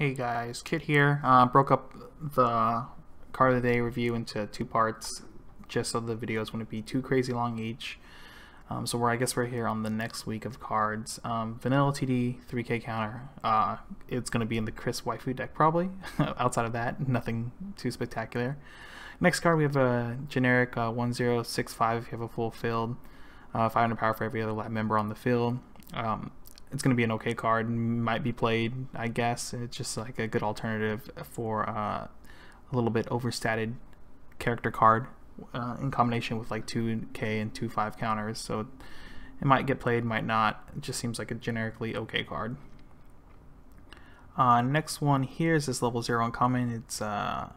Hey guys, Kit here. Uh, broke up the card of the day review into two parts just so the videos wouldn't be too crazy long each. Um, so we're, I guess we're here on the next week of cards. Um, Vanilla TD 3k counter. Uh, it's going to be in the Chris Waifu deck probably. Outside of that, nothing too spectacular. Next card we have a generic uh, 1065 if you have a full field. Uh, 500 power for every other lab member on the field. Um, it's going to be an okay card. Might be played, I guess. It's just like a good alternative for uh, a little bit overstated character card uh, in combination with like 2k and 2-5 counters. So it might get played, might not. It just seems like a generically okay card. Uh, next one here is this level 0 uncommon. It's uh,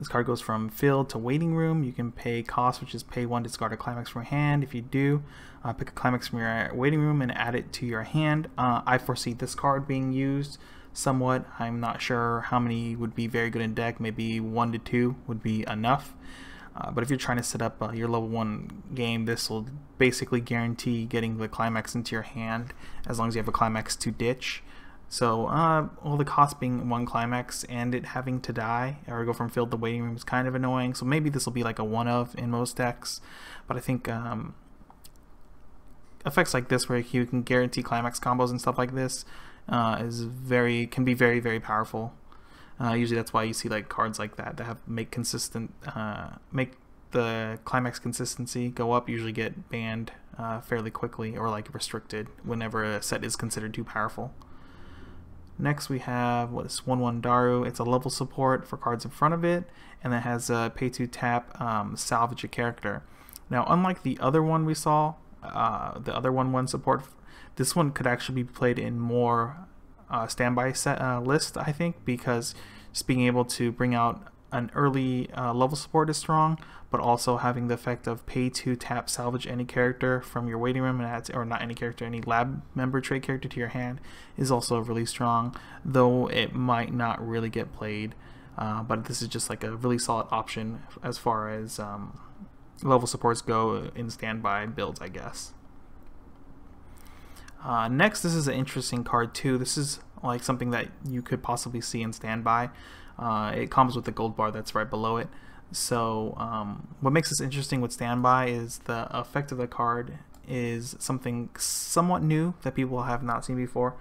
this card goes from field to waiting room. You can pay cost, which is pay one, discard a climax from your hand. If you do, uh, pick a climax from your waiting room and add it to your hand. Uh, I foresee this card being used somewhat. I'm not sure how many would be very good in deck. Maybe one to two would be enough. Uh, but if you're trying to set up uh, your level 1 game, this will basically guarantee getting the climax into your hand as long as you have a climax to ditch. So, uh, well, the cost being one climax and it having to die or go from field to waiting room is kind of annoying. So maybe this will be like a one of in most decks. But I think um, effects like this, where you can guarantee climax combos and stuff like this, uh, is very can be very very powerful. Uh, usually that's why you see like cards like that that have make consistent uh, make the climax consistency go up. Usually get banned uh, fairly quickly or like restricted whenever a set is considered too powerful. Next we have what is 1-1 Daru. It's a level support for cards in front of it, and it has a pay to tap um, salvage a character. Now unlike the other one we saw, uh, the other 1-1 support, this one could actually be played in more uh, standby set uh, list, I think, because just being able to bring out an early uh, level support is strong, but also having the effect of pay to tap salvage any character from your waiting room and add, or not any character, any lab member trade character to your hand is also really strong, though it might not really get played. Uh, but this is just like a really solid option as far as um, level supports go in standby builds, I guess. Uh, next, this is an interesting card too. This is like something that you could possibly see in standby. Uh, it comes with the gold bar that's right below it. So um, what makes this interesting with standby is the effect of the card is something somewhat new that people have not seen before.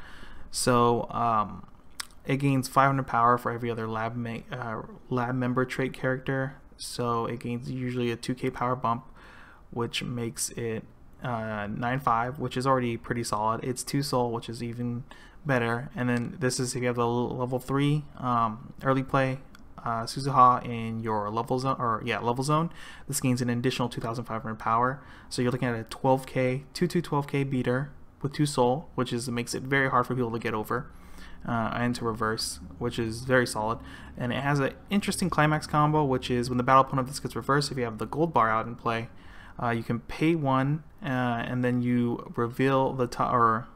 So um, it gains 500 power for every other lab uh, lab member trait character. So it gains usually a 2k power bump, which makes it uh, 9-5, which is already pretty solid. It's 2 soul, which is even better. And then this is if you have the level 3 um, early play uh, Suzuha in your level zone, or yeah, level zone. This gains an additional 2,500 power. So you're looking at a 12k, 2 to 12k beater with 2 soul, which is makes it very hard for people to get over. Uh, and to reverse, which is very solid. And it has an interesting climax combo, which is when the battle opponent this gets reversed, if you have the gold bar out in play, uh, you can pay one, uh, and then you reveal the top, or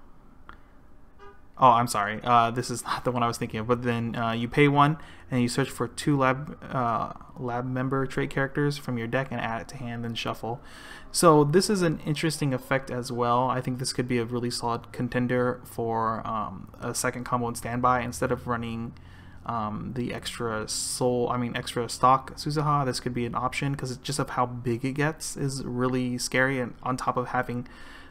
Oh, I'm sorry. Uh, this is not the one I was thinking of. But then uh, you pay one, and you search for two lab uh, lab member trait characters from your deck and add it to hand and shuffle. So this is an interesting effect as well. I think this could be a really solid contender for um, a second combo in standby instead of running um, the extra soul. I mean extra stock Suzuha. This could be an option because just of how big it gets is really scary. And on top of having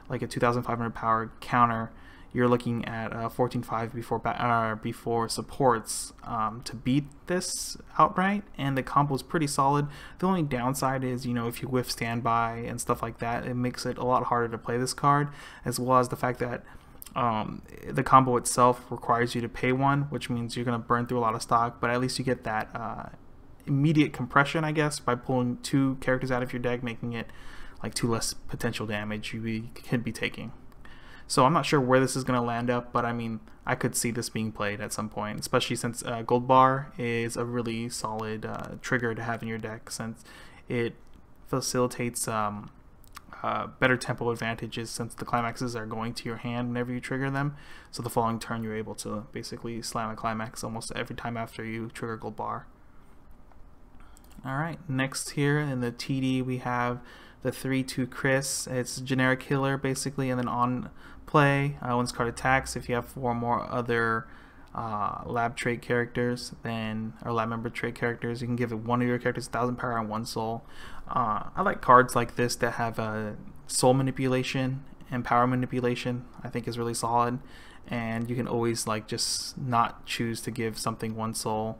like a 2,500 power counter you're looking at uh, 14.5 before uh, before supports um, to beat this outright, and the combo is pretty solid. The only downside is, you know, if you whiff standby and stuff like that, it makes it a lot harder to play this card, as well as the fact that um, the combo itself requires you to pay one, which means you're going to burn through a lot of stock, but at least you get that uh, immediate compression, I guess, by pulling two characters out of your deck, making it like two less potential damage you could be taking. So I'm not sure where this is going to land up, but I mean, I could see this being played at some point, especially since uh, Gold Bar is a really solid uh, trigger to have in your deck since it facilitates um, uh, better tempo advantages since the climaxes are going to your hand whenever you trigger them. So the following turn, you're able to basically slam a climax almost every time after you trigger Gold Bar. Alright, next here in the TD we have the 3-2 Chris. It's generic healer basically, and then on play, uh, this card attacks, if you have four more other uh, lab trait characters, then or lab member trait characters. You can give it one of your characters a thousand power and one soul. Uh, I like cards like this that have uh, soul manipulation and power manipulation. I think is really solid, and you can always like just not choose to give something one soul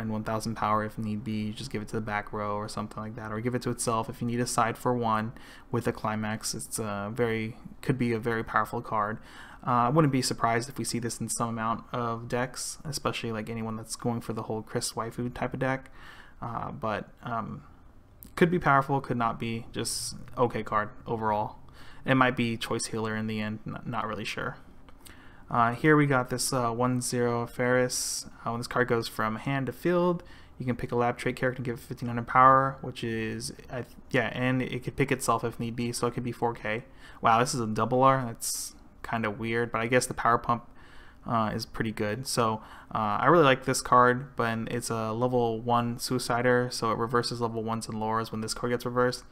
and 1000 power if need be. Just give it to the back row or something like that, or give it to itself if you need a side for one with a climax. It's a very could be a very powerful card. Uh, I wouldn't be surprised if we see this in some amount of decks, especially like anyone that's going for the whole Chris Waifu type of deck. Uh, but um, could be powerful, could not be. Just okay card overall. It might be choice healer in the end. Not, not really sure. Uh, here we got this 1-0 uh, Faris. Uh, when this card goes from hand to field, you can pick a lab trait character and give it 1500 power, which is, yeah, and it could pick itself if need be, so it could be 4k. Wow, this is a double R. That's kind of weird, but I guess the power pump uh, is pretty good. So uh, I really like this card, but it's a level 1 Suicider, so it reverses level 1s and lowers when this card gets reversed.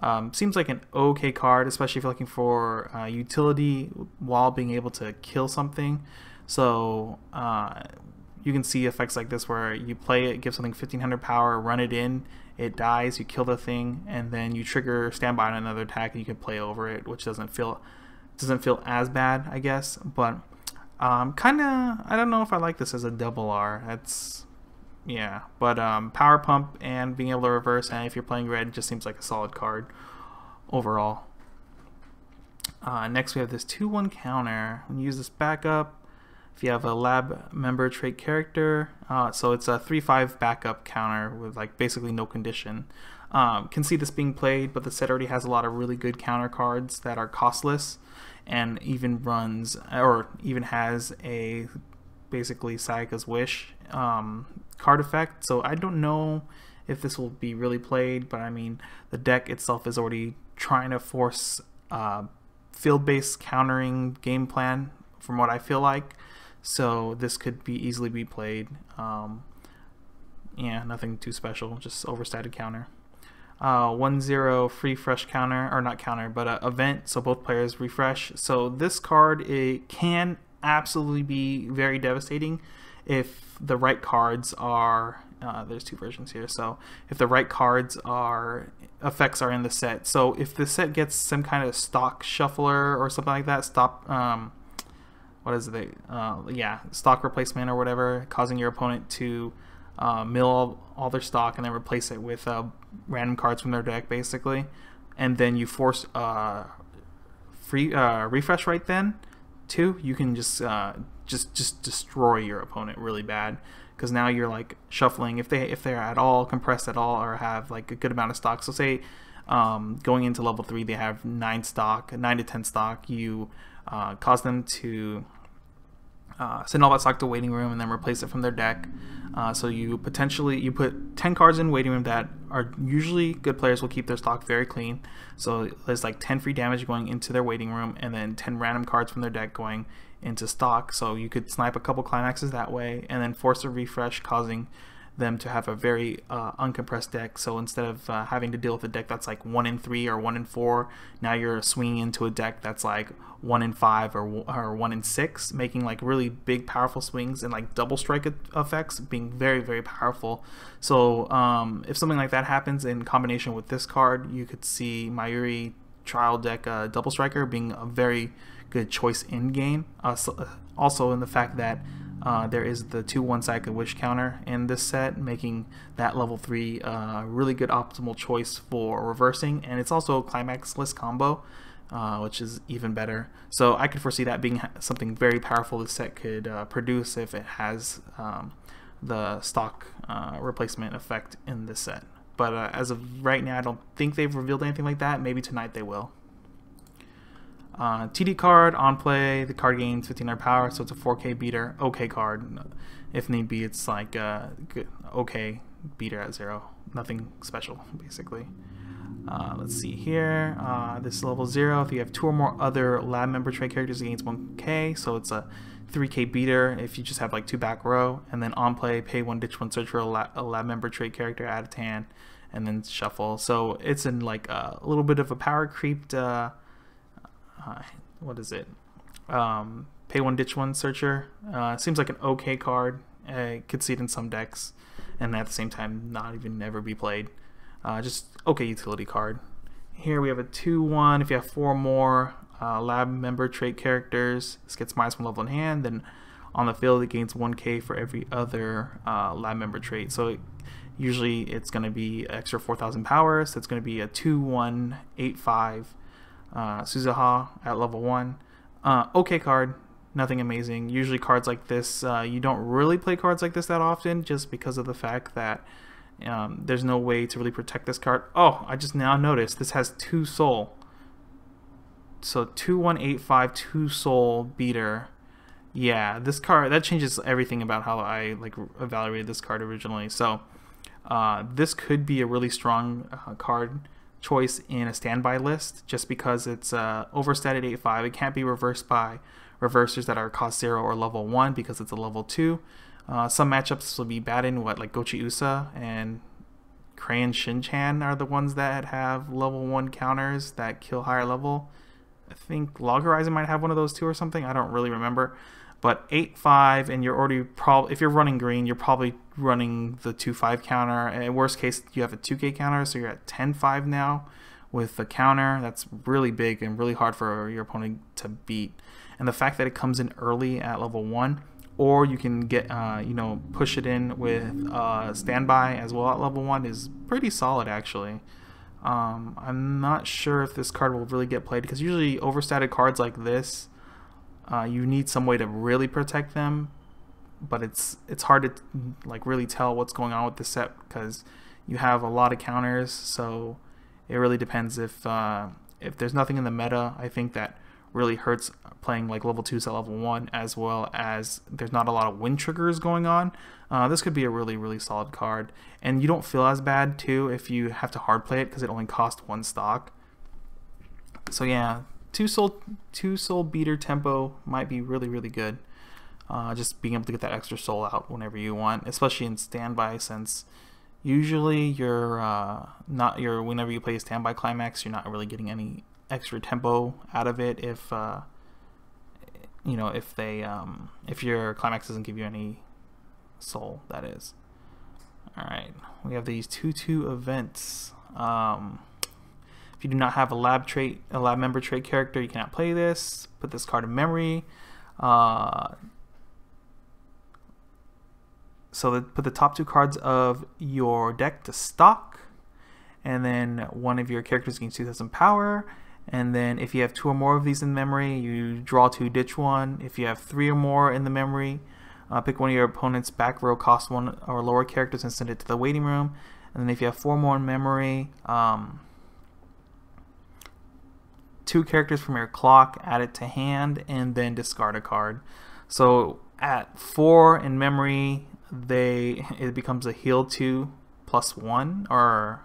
Um, seems like an okay card, especially if you're looking for uh, utility while being able to kill something. So uh, you can see effects like this where you play it, give something 1500 power, run it in, it dies, you kill the thing, and then you trigger standby on another attack, and you can play over it, which doesn't feel doesn't feel as bad, I guess. But um, kind of, I don't know if I like this as a double R. That's yeah, but um, power pump and being able to reverse, and if you're playing red, just seems like a solid card overall. Uh, next, we have this 2-1 counter. When you use this backup, if you have a lab member trait character, uh, so it's a 3-5 backup counter with like basically no condition. Um, can see this being played, but the set already has a lot of really good counter cards that are costless, and even runs or even has a basically Sayaka's Wish um, card effect. So I don't know if this will be really played, but I mean, the deck itself is already trying to force uh, field-based countering game plan, from what I feel like. So this could be easily be played. Um, yeah, nothing too special, just overstated counter. Uh, 1-0 free fresh counter, or not counter, but uh, event, so both players refresh. So this card it can absolutely be very devastating if the right cards are uh, there's two versions here. So if the right cards are effects are in the set. So if the set gets some kind of stock shuffler or something like that stop um, what is it? Uh, yeah stock replacement or whatever causing your opponent to uh, mill all, all, their stock and then replace it with uh, random cards from their deck basically. And then you force uh, free uh, refresh right then Two, you can just just just destroy your opponent really bad because now you're like shuffling if they if they're at all compressed at all or have like a good amount of stock. So say um, going into level three they have nine stock, nine to ten stock. You uh, cause them to uh, send all that stock to waiting room and then replace it from their deck. Uh, so you potentially you put 10 cards in waiting room that are usually good players will keep their stock very clean. So there's like 10 free damage going into their waiting room and then 10 random cards from their deck going into stock. So you could snipe a couple climaxes that way and then force a refresh causing them to have a very uh, uncompressed deck. So instead of uh, having to deal with a deck that's like one in three or one in four, now you're swinging into a deck that's like one in five or, or one in six, making like really big, powerful swings and like double strike effects being very, very powerful. So um, if something like that happens in combination with this card, you could see Mayuri trial deck uh, double striker being a very good choice in game. So, also in the fact that uh, there is the 2 1 Sayaka Wish counter in this set, making that level 3 uh, really good optimal choice for reversing, and it's also a climaxless combo, uh, which is even better. So I could foresee that being something very powerful this set could uh, produce if it has um, the stock uh, replacement effect in this set. But as of right now, I don't think they've revealed anything like that. Maybe tonight they will. Uh, TD card, on play, the card gains 1500 power, so it's a 4k beater. Okay card. If need be, it's like good, okay beater at zero. Nothing special, basically. Uh, let's see here. Uh, this is level zero. If you have two or more other lab member trait characters, it gains 1k, so it's a 3k beater if you just have like two back row. And then on play, pay one, ditch one, search for a, la a lab member trait character, add a hand, and then shuffle. So it's in like a little bit of a power creeped. Uh, uh, what is it? Um, pay one, ditch one searcher. Uh, seems like an okay card. I could see it in some decks, and at the same time, not even ever be played. Uh, just okay utility card. Here we have a 2-1. If you have four more uh, lab member trait characters, this gets minus one level in hand. Then on the field, it gains 1k for every other uh, lab member trait. So it, usually it's going to be extra 4,000 power. So it's going to be a 2-1-8-5 uh, Suzuha at level 1. Uh, okay card, nothing amazing. Usually cards like this, uh, you don't really play cards like this that often just because of the fact that um, there's no way to really protect this card. Oh, I just now noticed this has two soul. So 2185, two soul beater. Yeah, this card, that changes everything about how I like evaluated this card originally. So uh, this could be a really strong uh, card choice in a standby list just because it's uh, overstat at 8.5. It can't be reversed by reversers that are cost 0 or level 1 because it's a level 2. Uh, some matchups will be bad in what like Gochi Usa and Crayon Shinchan are the ones that have level one counters that kill higher level. I think Log Horizon might have one of those too or something. I don't really remember. But 8-5 and you're already probably if you're running green, you're probably running the 2-5 counter. And worst case, you have a 2k counter, so you're at 10-5 now with the counter. That's really big and really hard for your opponent to beat. And the fact that it comes in early at level 1 or you can get uh, you know push it in with uh, standby as well at level one is pretty solid actually. Um, I'm not sure if this card will really get played because usually overstated cards like this, uh, you need some way to really protect them, but it's it's hard to like really tell what's going on with the set because you have a lot of counters. So it really depends if uh, if there's nothing in the meta. I think that really hurts playing like level 2 to level 1 as well as there's not a lot of wind triggers going on. Uh, this could be a really really solid card and you don't feel as bad too if you have to hard play it because it only costs one stock. So yeah, two soul two soul beater tempo might be really really good. Uh, just being able to get that extra soul out whenever you want, especially in standby since usually you're uh, not you're whenever you play a standby climax you're not really getting any extra tempo out of it if uh, you know if they um, if your climax doesn't give you any soul that is. All right we have these two two events. Um, if you do not have a lab trait a lab member trait character you cannot play this. Put this card in memory. Uh, so put the top two cards of your deck to stock and then one of your characters gains 2000 power and then if you have two or more of these in memory, you draw two, ditch one. If you have three or more in the memory, uh, pick one of your opponent's back row cost one or lower characters and send it to the waiting room. And then if you have four more in memory, um, two characters from your clock, add it to hand, and then discard a card. So at four in memory, they it becomes a heal two plus one, or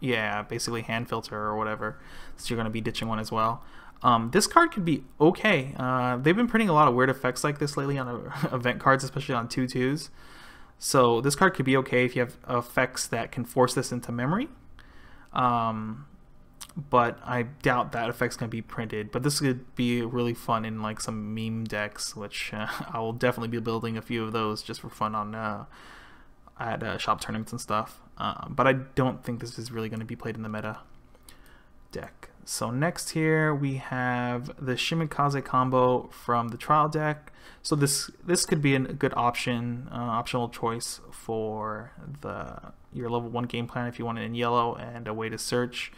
yeah, basically hand filter or whatever. So you're going to be ditching one as well. Um, this card could be okay. Uh, they've been printing a lot of weird effects like this lately on event cards, especially on 2 2s. So this card could be okay if you have effects that can force this into memory. Um, but I doubt that effect's to be printed. But this could be really fun in like some meme decks, which uh, I will definitely be building a few of those just for fun on uh, at uh, shop tournaments and stuff. Uh, but I don't think this is really to be played in the meta deck. So next here we have the Shimikaze combo from the trial deck. So this this could be a good option, uh, optional choice for the your level one game plan if you want it in yellow and a way to search.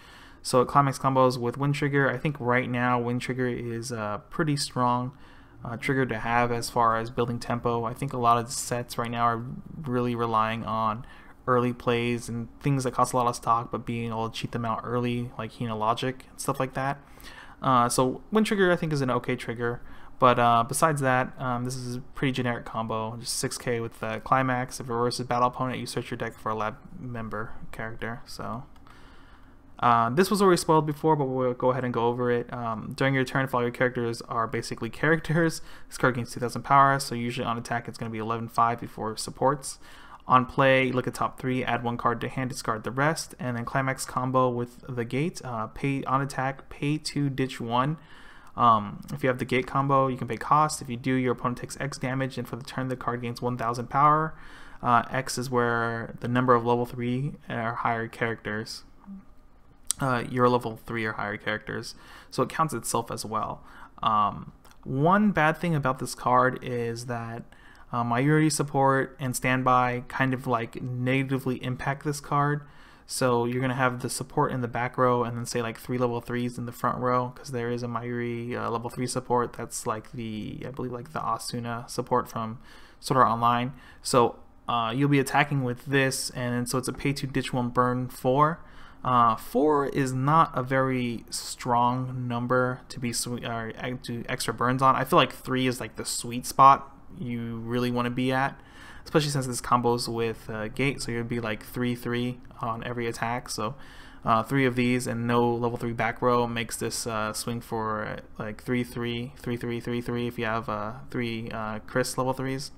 So climax combos with Wind Trigger. I think right now Wind Trigger is uh, pretty strong uh, trigger to have as far as building tempo. I think a lot of sets right now are really relying on early plays and things that cost a lot of stock, but being able to cheat them out early, like Hina Logic and stuff like that. Uh, so Wind Trigger I think is an okay trigger, but uh, besides that, um, this is a pretty generic combo. Just 6k with the Climax. If it reverses battle opponent, you search your deck for a lab member character. So uh, this was already spoiled before, but we'll go ahead and go over it. Um, during your turn, if all your characters are basically characters, this card gains 2000 power, so usually on attack it's going to be 11-5 before supports. On play, look at top three, add one card to hand, discard the rest, and then climax combo with the gate. Uh, pay on attack, pay two, ditch one. Um, if you have the gate combo, you can pay cost. If you do, your opponent takes X damage, and for the turn, the card gains 1,000 power. Uh, X is where the number of level 3 or higher characters. Uh, your level 3 or higher characters. So it counts itself as well. Um, one bad thing about this card is that uh, Mayuri support and standby kind of like negatively impact this card. So you're going to have the support in the back row and then say like three level threes in the front row because there is a Mayuri uh, level three support that's like the, I believe like the Asuna support from Sword Art Online. So uh, you'll be attacking with this and so it's a pay to ditch one burn four. Uh, four is not a very strong number to be sweet or to extra burns on. I feel like three is like the sweet spot you really want to be at, especially since this combos with uh, gate. So you'd be like three three on every attack. So uh, three of these and no level three back row makes this uh, swing for like three three three three three three if you have uh, three uh, Chris level threes.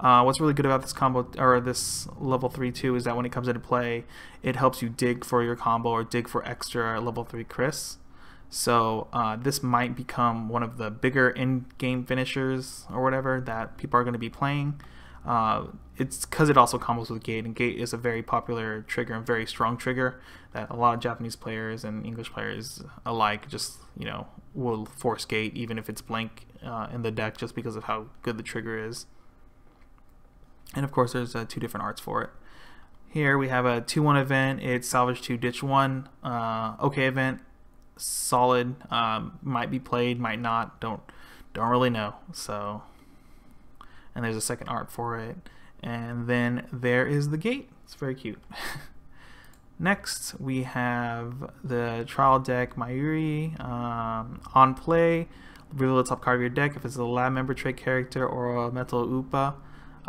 Uh, what's really good about this combo or this level 3 2 is that when it comes into play, it helps you dig for your combo or dig for extra level 3 Chris. So uh, this might become one of the bigger in-game finishers or whatever that people are going to be playing. Uh, it's because it also combos with Gate, and Gate is a very popular trigger and very strong trigger that a lot of Japanese players and English players alike just you know will force Gate even if it's blank uh, in the deck just because of how good the trigger is. And of course, there's uh, two different arts for it. Here we have a 2-1 event. It's salvage 2, ditch 1. Uh, okay event solid. Um, might be played, might not. Don't don't really know. So, and there's a second art for it, and then there is the gate. It's very cute. Next, we have the trial deck Mayuri um, on play. Reveal the top card of your deck if it's a lab member trait character or a metal upa.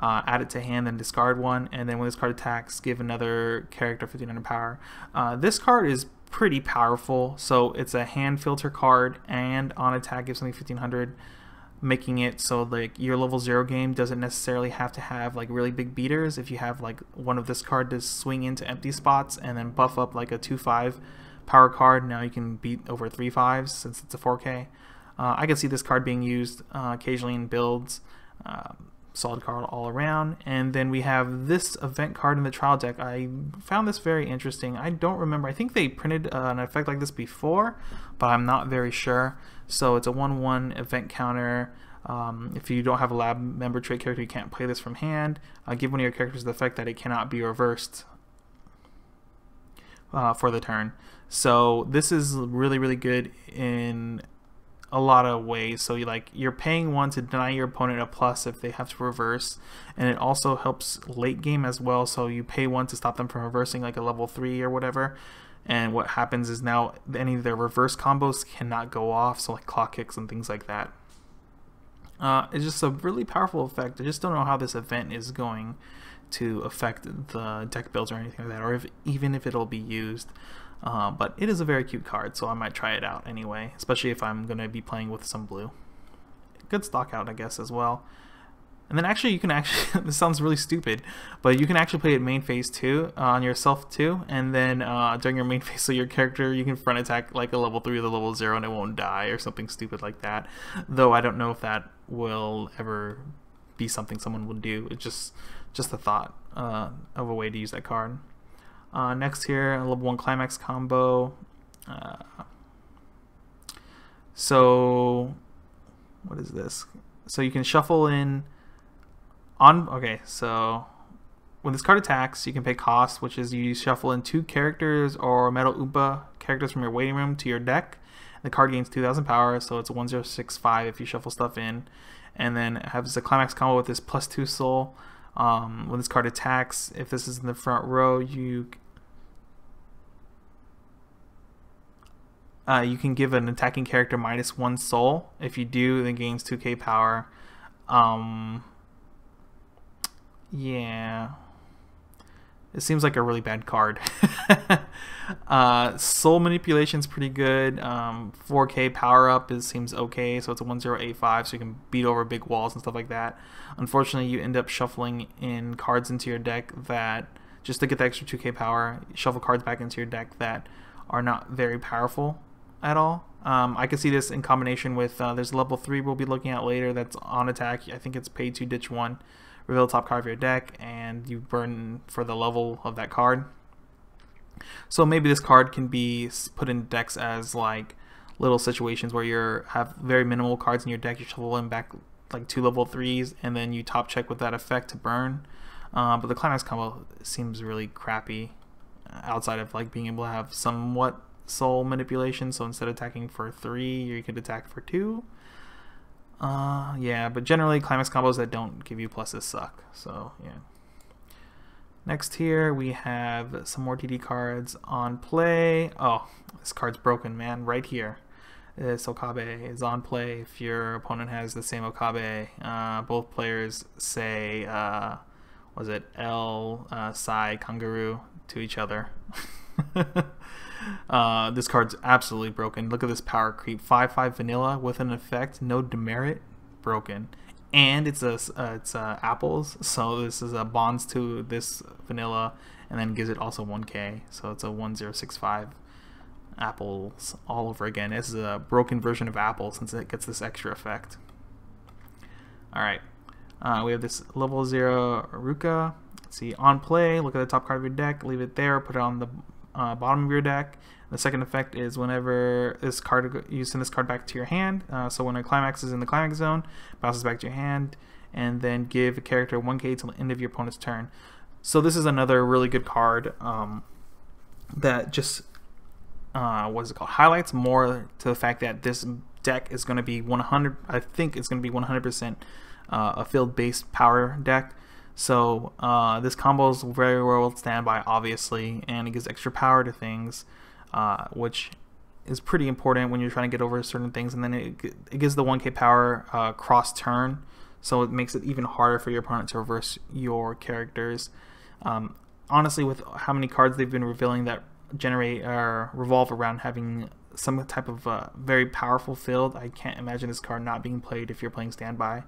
Uh, add it to hand then discard one, and then when this card attacks, give another character 1500 power. Uh, this card is pretty powerful. So it's a hand filter card, and on attack gives something 1500, making it so like your level zero game doesn't necessarily have to have like really big beaters. If you have like one of this card to swing into empty spots and then buff up like a two five power card, now you can beat over three fives since it's a 4K. Uh, I can see this card being used uh, occasionally in builds. Um, solid card all around. And then we have this event card in the trial deck. I found this very interesting. I don't remember. I think they printed uh, an effect like this before, but I'm not very sure. So it's a 1-1 event counter. Um, if you don't have a lab member trait character, you can't play this from hand. Uh, give one of your characters the effect that it cannot be reversed uh, for the turn. So this is really, really good in a lot of ways. So you like you're paying one to deny your opponent a plus if they have to reverse, and it also helps late game as well. So you pay one to stop them from reversing like a level three or whatever. And what happens is now any of their reverse combos cannot go off, so like clock kicks and things like that. Uh, it's just a really powerful effect. I just don't know how this event is going to affect the deck builds or anything like that, or if, even if it'll be used. Uh, but it is a very cute card, so I might try it out anyway, especially if I'm going to be playing with some blue. Good stock out, I guess, as well. And then actually, you can actually, this sounds really stupid, but you can actually play it main phase too, uh, on yourself too, and then uh, during your main phase, so your character, you can front attack like a level 3 or the level 0 and it won't die or something stupid like that. Though I don't know if that will ever be something someone would do. It's just, just a thought uh, of a way to use that card. Uh, next here, a level 1 climax combo. Uh, so, what is this? So you can shuffle in on. Okay, so when this card attacks, you can pay cost, which is you shuffle in two characters or Metal Upa characters from your waiting room to your deck. The card gains 2,000 power, so it's 1065 if you shuffle stuff in. And then it has a climax combo with this plus 2 soul. Um, when this card attacks, if this is in the front row, you uh, you can give an attacking character minus one soul. If you do, then gains 2k power. Um, yeah. It seems like a really bad card. uh, soul manipulation is pretty good. Um, 4k power up is seems okay, so it's a 1085, so you can beat over big walls and stuff like that. Unfortunately, you end up shuffling in cards into your deck that, just to get the extra 2k power, shuffle cards back into your deck that are not very powerful at all. Um, I could see this in combination with uh, there's level three we'll be looking at later that's on attack. I think it's pay to ditch one, reveal top card of your deck, and you burn for the level of that card. So maybe this card can be put in decks as like little situations where you have very minimal cards in your deck. You shuffle them back like two level threes, and then you top check with that effect to burn. Uh, but the climax combo seems really crappy outside of like being able to have somewhat soul manipulation. So instead of attacking for three, you could attack for two. Uh, yeah, but generally climax combos that don't give you pluses suck. So yeah. Next here we have some more TD cards on play. Oh, this card's broken, man. Right here. This Okabe is on play if your opponent has the same Okabe. Uh, both players say, uh, was it L, uh, Psy, Kangaroo to each other. uh, this card's absolutely broken. Look at this power creep. 5-5 vanilla with an effect, no demerit, broken. And it's a uh, it's uh, apples, so this is a bonds to this vanilla, and then gives it also 1k. So it's a 1065 apples all over again. This is a broken version of apple since it gets this extra effect. All right, uh, we have this level zero Ruka. Let's see, on play, look at the top card of your deck, leave it there, put it on the uh, bottom of your deck. The second effect is whenever this card, you send this card back to your hand. Uh, so when a climax is in the climax zone, bounces back to your hand, and then give a character 1k till the end of your opponent's turn. So this is another really good card um, that just, uh, what is it called, highlights more to the fact that this deck is going to be 100, I think it's going to be 100% uh, a field-based power deck. So uh, this combo is very well standby, obviously, and it gives extra power to things, uh, which is pretty important when you're trying to get over certain things. And then it, it gives the 1k power uh, cross turn, so it makes it even harder for your opponent to reverse your characters. Um, honestly, with how many cards they've been revealing that generate or revolve around having some type of uh, very powerful field, I can't imagine this card not being played if you're playing standby.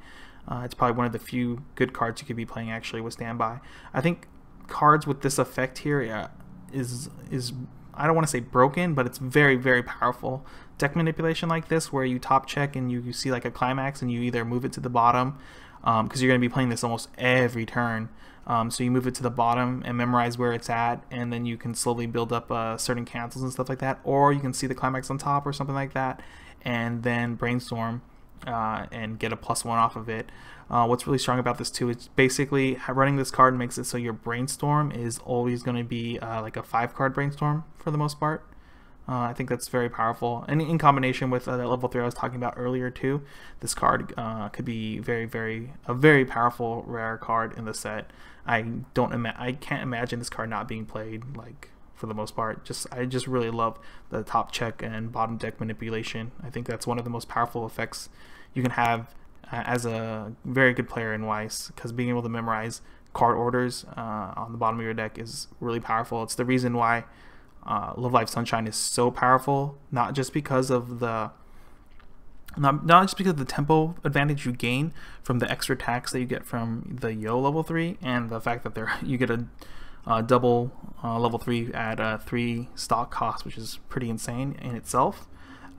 Uh, it's probably one of the few good cards you could be playing actually with standby. I think cards with this effect here yeah, is is I don't want to say broken, but it's very very powerful. Deck manipulation like this, where you top check and you, you see like a climax, and you either move it to the bottom because um, you're going to be playing this almost every turn. Um, so you move it to the bottom and memorize where it's at, and then you can slowly build up uh, certain cancels and stuff like that. Or you can see the climax on top or something like that, and then brainstorm uh, and get a plus one off of it. Uh, what's really strong about this too is basically running this card makes it so your brainstorm is always going to be uh, like a five card brainstorm for the most part. Uh, I think that's very powerful, and in combination with uh, that level three I was talking about earlier too, this card uh, could be very, very a very powerful rare card in the set. I don't ima- I can't imagine this card not being played like for the most part. Just I just really love the top check and bottom deck manipulation. I think that's one of the most powerful effects you can have uh, as a very good player in Weiss because being able to memorize card orders uh, on the bottom of your deck is really powerful. It's the reason why uh, Love Live Sunshine is so powerful, not just because of the not, not just because of the tempo advantage you gain from the extra attacks that you get from the Yo level 3 and the fact that there you get a uh, double uh, level 3 at a 3 stock cost, which is pretty insane in itself.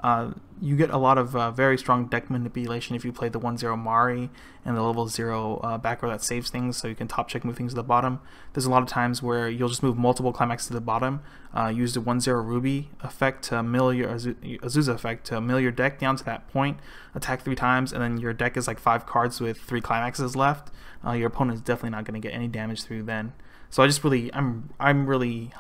Uh, you get a lot of uh, very strong deck manipulation if you play the 1-0 Mari and the level 0 uh, back row that saves things, so you can top check move things to the bottom. There's a lot of times where you'll just move multiple climax to the bottom, uh, use the 1-0 Ruby effect to mill your Azusa effect to mill your deck down to that point, attack three times, and then your deck is like five cards with three climaxes left. Uh, your opponent is definitely not going to get any damage through then. So I just really, I'm, I'm really,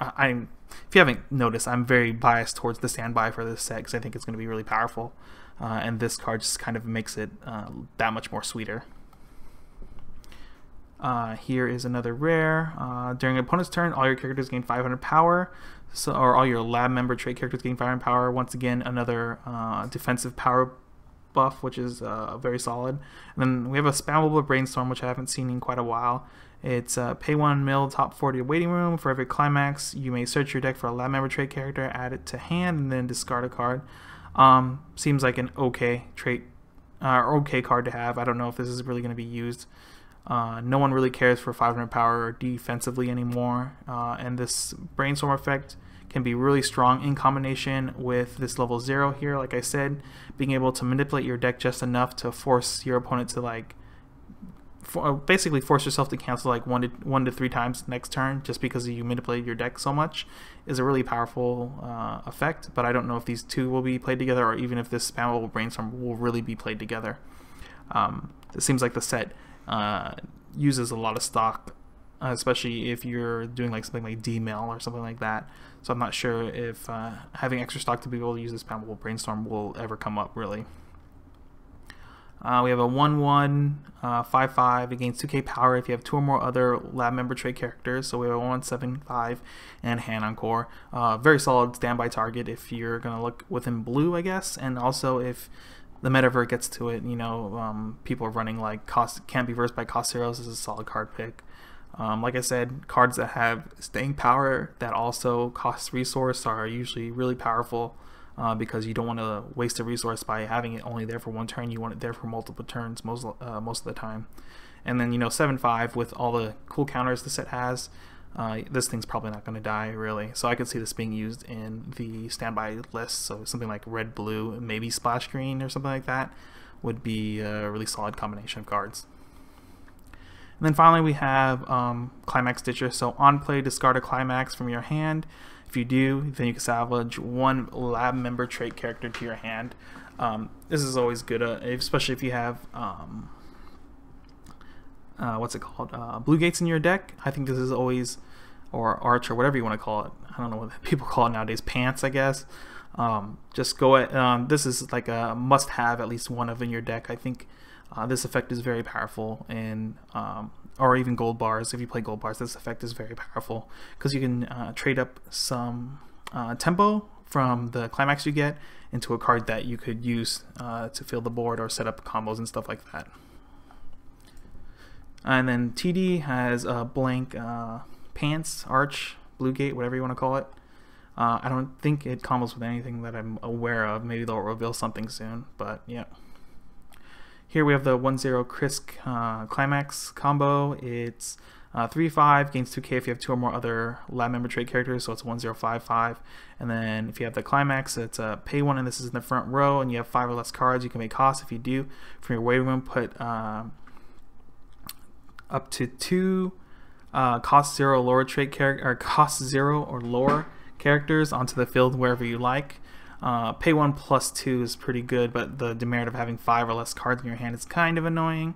I'm if you haven't noticed, I'm very biased towards the standby for this set because I think it's going to be really powerful. Uh, and this card just kind of makes it uh, that much more sweeter. Uh, here is another rare. Uh, during an opponent's turn, all your characters gain 500 power, so or all your lab member trait characters gain 500 power. Once again, another uh, defensive power buff, which is uh, very solid. And then we have a spammable brainstorm, which I haven't seen in quite a while. It's uh, pay one mill top 40 waiting room. For every climax, you may search your deck for a lab member trait character, add it to hand, and then discard a card. Um, seems like an okay trait uh, okay card to have. I don't know if this is really going to be used. Uh, no one really cares for 500 power defensively anymore, uh, and this brainstorm effect can be really strong in combination with this level 0 here, like I said, being able to manipulate your deck just enough to force your opponent to like for, uh, basically force yourself to cancel like one to one to three times next turn just because you manipulated your deck so much is a really powerful uh, effect. But I don't know if these two will be played together or even if this spammable brainstorm will really be played together. Um, it seems like the set uh, uses a lot of stock, uh, especially if you're doing like something like D-mail or something like that. So I'm not sure if uh, having extra stock to be able to use this spammable brainstorm will ever come up really. Uh, we have a 1 1 uh, 5 5 against 2k power if you have two or more other lab member trait characters. So we have a 1 7 5 and hand on core. Uh, very solid standby target if you're going to look within blue, I guess. And also if the Metavert gets to it, you know, um, people are running like cost can't be versed by cost zeros is a solid card pick. Um, like I said, cards that have staying power that also cost resource are usually really powerful uh, because you don't want to waste a resource by having it only there for one turn. You want it there for multiple turns most uh, most of the time. And then you know seven five with all the cool counters the set has. Uh, this thing's probably not going to die really. So I could see this being used in the standby list. So something like red blue, maybe splash green or something like that would be a really solid combination of cards. And then finally we have um, Climax Ditcher. So on play, discard a Climax from your hand. If you do, then you can salvage one lab member trait character to your hand. Um, this is always good, uh, especially if you have um, uh, what's it called, uh, blue gates in your deck. I think this is always, or arch or whatever you want to call it. I don't know what people call it nowadays. Pants, I guess. Um, just go at. Um, this is like a must-have, at least one of in your deck. I think uh, this effect is very powerful and um, or even gold bars. If you play gold bars, this effect is very powerful because you can uh, trade up some uh, tempo from the climax you get into a card that you could use uh, to fill the board or set up combos and stuff like that. And then TD has a blank uh, pants, arch, blue gate, whatever you want to call it. Uh, I don't think it combos with anything that I'm aware of. Maybe they'll reveal something soon, but yeah. Here we have the 1-0 Krisk uh, Climax combo. It's 3-5, uh, gains 2k if you have two or more other lab member trait characters, so it's 1-0-5-5. And then if you have the Climax, it's a pay one, and this is in the front row, and you have five or less cards, you can make cost. If you do, from your waiting room, put uh, up to two uh, cost zero lower trait character, or cost zero or lower characters onto the field wherever you like. Uh, pay one plus two is pretty good, but the demerit of having five or less cards in your hand is kind of annoying.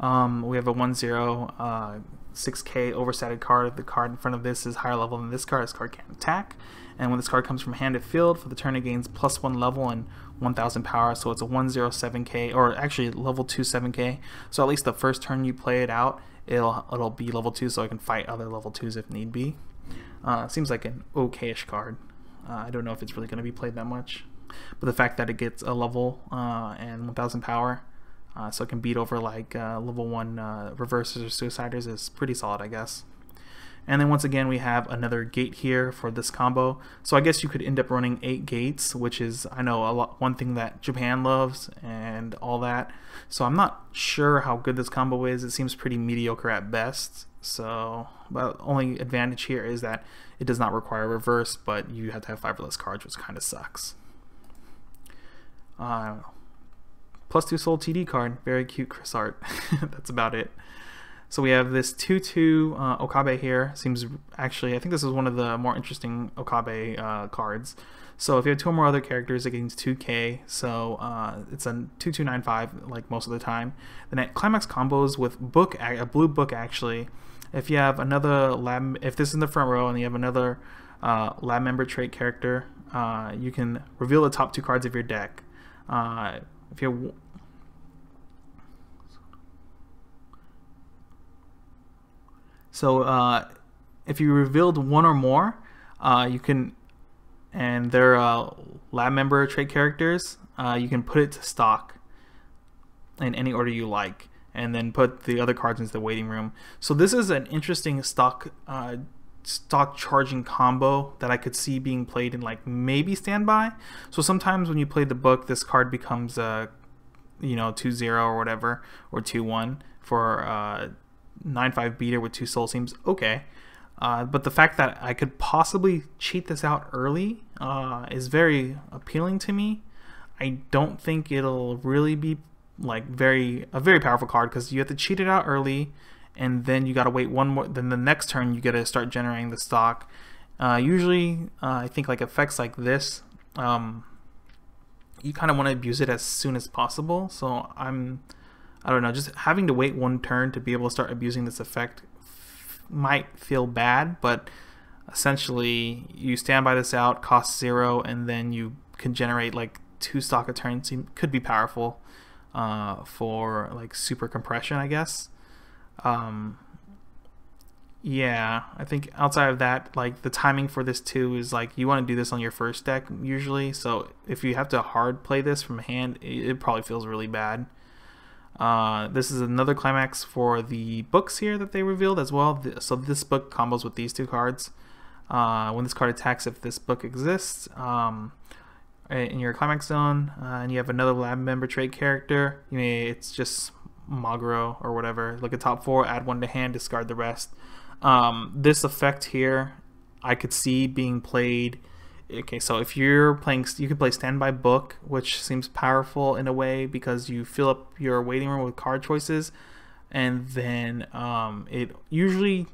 Um, we have a 1 0 uh, 6k overstated card. The card in front of this is higher level than this card. This card can't attack. And when this card comes from hand to field, for the turn it gains plus 1 level and 1000 power. So it's a 1 0 7k, or actually level 2 7k. So at least the first turn you play it out, it'll, it'll be level 2 so I can fight other level 2s if need be. Uh, seems like an okayish card. Uh, I don't know if it's really going to be played that much, but the fact that it gets a level uh, and 1000 power, uh, so it can beat over like uh, level 1 uh, reverses or suiciders is pretty solid, I guess. And then once again, we have another gate here for this combo. So I guess you could end up running eight gates, which is, I know, a lot, one thing that Japan loves and all that. So I'm not sure how good this combo is. It seems pretty mediocre at best. So, but only advantage here is that it does not require reverse, but you have to have five or less cards, which kind of sucks. Uh, plus two soul TD card, very cute Chris art. That's about it. So we have this 2-2 uh, Okabe here. Seems actually, I think this is one of the more interesting Okabe uh, cards. So if you have two or more other characters, it gains 2k. So uh, it's a 2295 like most of the time. Then it climax combos with book, a blue book actually, if you have another lab, if this is in the front row and you have another uh, lab member trait character, uh, you can reveal the top two cards of your deck. Uh, if you so uh, if you revealed one or more, uh, you can, and they're uh, lab member trait characters, you can put it to stock in any order you like and then put the other cards into the waiting room. So this is an interesting stock uh, stock charging combo that I could see being played in like maybe standby. So sometimes when you play the book, this card becomes a uh, you know 2-0 or whatever or 2-1 for uh, 9-5 beater with two soul seems okay. Uh, but the fact that I could possibly cheat this out early uh, is very appealing to me. I don't think it'll really be like very a very powerful card because you have to cheat it out early, and then you got to wait one more. Then the next turn you got to start generating the stock. Uh, usually, uh, I think like effects like this, um, you kind of want to abuse it as soon as possible. So I'm, I don't know, just having to wait one turn to be able to start abusing this effect might feel bad, but essentially you stand by this out, cost zero, and then you can generate like two stock a turn. So Could be powerful uh, for like super compression, I guess. Um, yeah, I think outside of that, like the timing for this too is like you want to do this on your first deck usually. So if you have to hard play this from hand, it, it probably feels really bad. Uh, this is another climax for the books here that they revealed as well. So this book combos with these two cards. Uh, when this card attacks, if this book exists um, in your climax zone, uh, and you have another lab member trait character, you may it's just Magro or whatever. Look at top four, add one to hand, discard the rest. Um, this effect here, I could see being played okay, so if you're playing, you can play Standby Book, which seems powerful in a way because you fill up your waiting room with card choices, and then um, it usually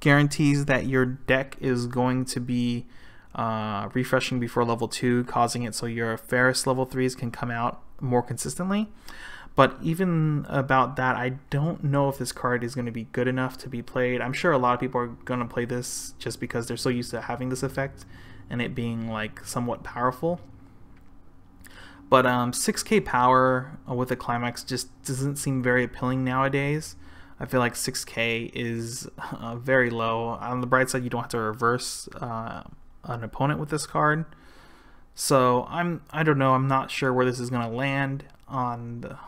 guarantees that your deck is going to be uh, refreshing before level 2, causing it so your Faris level 3s can come out more consistently. But even about that, I don't know if this card is going to be good enough to be played. I'm sure a lot of people are going to play this just because they're so used to having this effect and it being like somewhat powerful. But um, 6k power with a climax just doesn't seem very appealing nowadays. I feel like 6k is uh, very low. On the bright side, you don't have to reverse uh, an opponent with this card. So I'm I don't know. I'm not sure where this is gonna land on the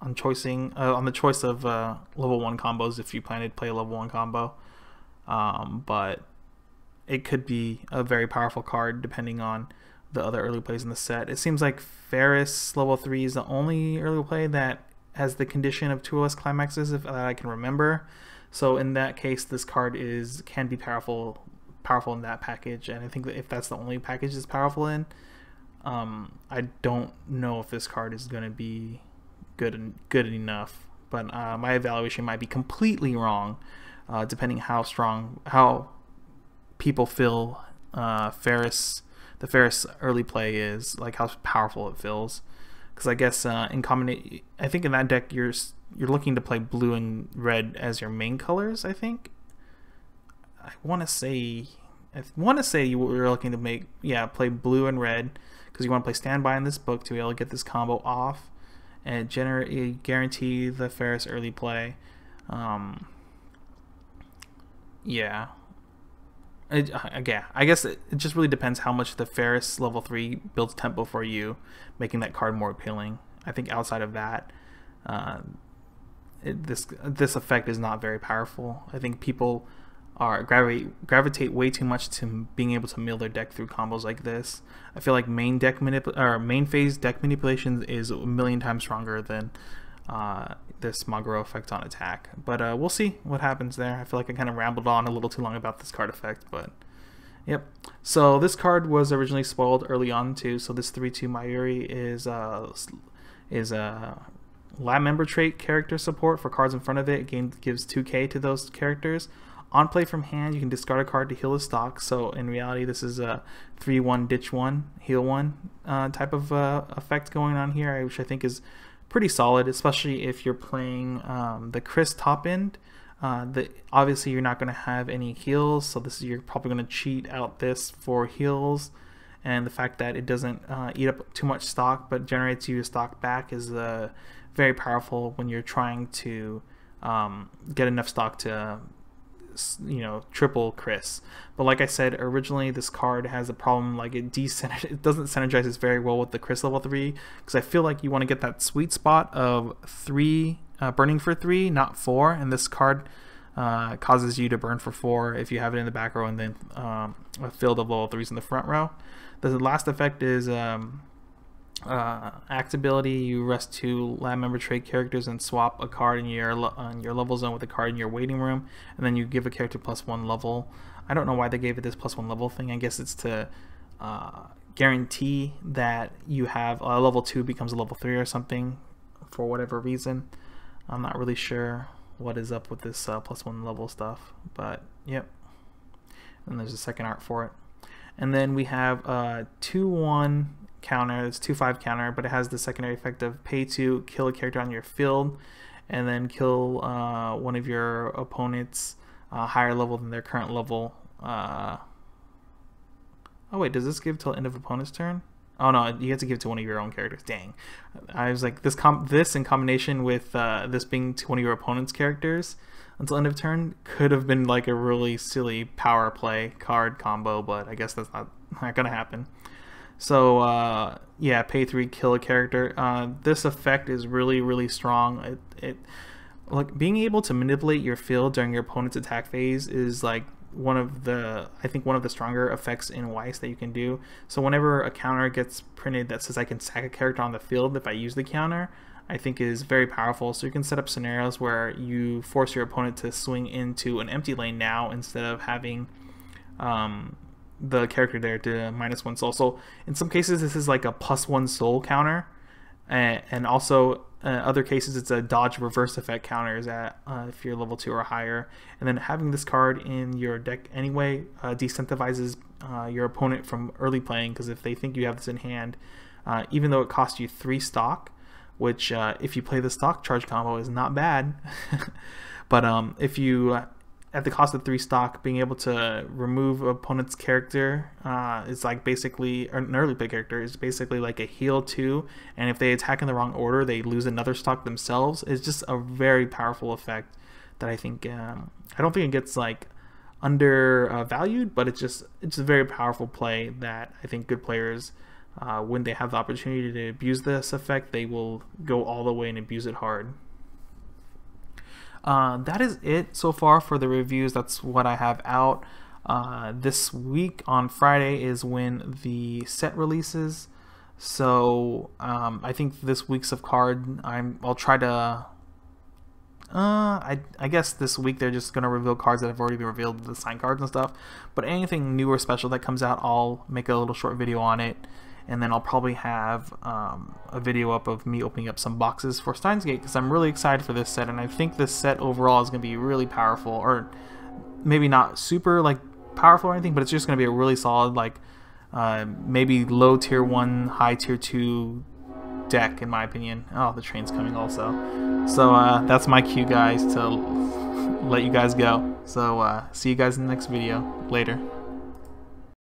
on choosing uh, on the choice of uh, level one combos if you plan to play a level one combo. Um, but it could be a very powerful card depending on the other early plays in the set. It seems like Faris level 3 is the only early play that has the condition of two less climaxes if that I can remember. So in that case this card is can be powerful powerful in that package and I think that if that's the only package it's powerful in um, I don't know if this card is going to be good and good enough but uh, my evaluation might be completely wrong uh, depending how strong how people feel uh, Faris, the Faris early play is, like how powerful it feels. Because I guess uh, in combination, I think in that deck you're you're looking to play blue and red as your main colors. I think. I want to say, I want to say you were looking to make yeah play blue and red because you want to play standby in this book to be able to get this combo off and generate guarantee the Faris early play. Um, yeah, it, again, I guess it, it, just really depends how much the Faris level 3 builds tempo for you, making that card more appealing. I think outside of that, uh, it, this this effect is not very powerful. I think people are gravitate gravitate way too much to being able to mill their deck through combos like this. I feel like main deck manip or main phase deck manipulation is a million times stronger than uh, this Maguro effect on attack. But uh, we'll see what happens there. I feel like I kind of rambled on a little too long about this card effect, but yep. So this card was originally spoiled early on too. So this 3-2 Mayuri is uh, is a lab member trait character support for cards in front of it. Game gives 2k to those characters. On play from hand, you can discard a card to heal a stock. So in reality, this is a 3-1 ditch 1, heal 1 uh, type of uh, effect going on here, which I think is pretty solid, especially if you're playing um, the Chris top end. Uh, the, obviously, you're not going to have any heals, so this is, you're probably going to cheat out this for heals. And the fact that it doesn't uh, eat up too much stock but generates you stock back is uh, very powerful when you're trying to um, get enough stock to you know triple Chris. But like I said originally, this card has a problem like it it doesn't synergizes very well with the Chris level three because I feel like you want to get that sweet spot of three uh, burning for three, not four, and this card. Uh, causes you to burn for four if you have it in the back row and then um, a field of level threes in the front row. The last effect is um, uh, act ability, you rest two lab member trait characters and swap a card in your on your level zone with a card in your waiting room, and then you give a character plus one level. I don't know why they gave it this plus one level thing. I guess it's to uh, guarantee that you have a level two becomes a level three or something for whatever reason. I'm not really sure what is up with this uh, plus one level stuff, but yep. And there's a second art for it. And then we have a 2-1 counter, it's 2-5 counter, but it has the secondary effect of pay to kill a character on your field, and then kill uh, one of your opponents uh, higher level than their current level. Uh, oh wait, does this give till end of opponent's turn? Oh no, you have to give to one of your own characters. Dang, I was like this. Com- this in combination with uh, this being to one of your opponent's characters until end of turn could have been like a really silly power play card combo, but I guess that's not not gonna happen. So uh, yeah, pay three, kill a character. Uh, this effect is really really strong. It, it like being able to manipulate your field during your opponent's attack phase is like one of the I think one of the stronger effects in Weiss that you can do. So whenever a counter gets printed that says I can sack a character on the field if I use the counter, I think is very powerful. So you can set up scenarios where you force your opponent to swing into an empty lane now instead of having um, the character there to minus one soul. So in some cases this is like a plus one soul counter, and, also uh, other cases, it's a dodge reverse effect counters at uh, if you're level two or higher. And then having this card in your deck anyway uh, decentivizes uh, your opponent from early playing because if they think you have this in hand, uh, even though it costs you three stock, which if you play the stock charge combo is not bad, but um, if you at the cost of three stock, being able to remove opponent's character uh, is like basically an early pick character is basically like a heal two, and if they attack in the wrong order, they lose another stock themselves. It's just a very powerful effect that I think um, I don't think it gets like undervalued, but it's just it's a very powerful play that I think good players. Uh, when they have the opportunity to abuse this effect, they will go all the way and abuse it hard. Uh, that is it so far for the reviews. That's what I have out. Uh, this week on Friday is when the set releases. So um, I think this week's of card, I'm I'll try to. Uh, I I guess this week they're just gonna reveal cards that have already been revealed, the sign cards and stuff. But anything new or special that comes out, I'll make a little short video on it and then I'll probably have um, a video up of me opening up some boxes for Steins Gate because I'm really excited for this set and I think this set overall is going to be really powerful or maybe not super like powerful or anything but it's just going to be a really solid like uh, maybe low tier 1 high tier 2 deck in my opinion. Oh the train's coming also. So uh, that's my cue guys to let you guys go. So uh, see you guys in the next video. Later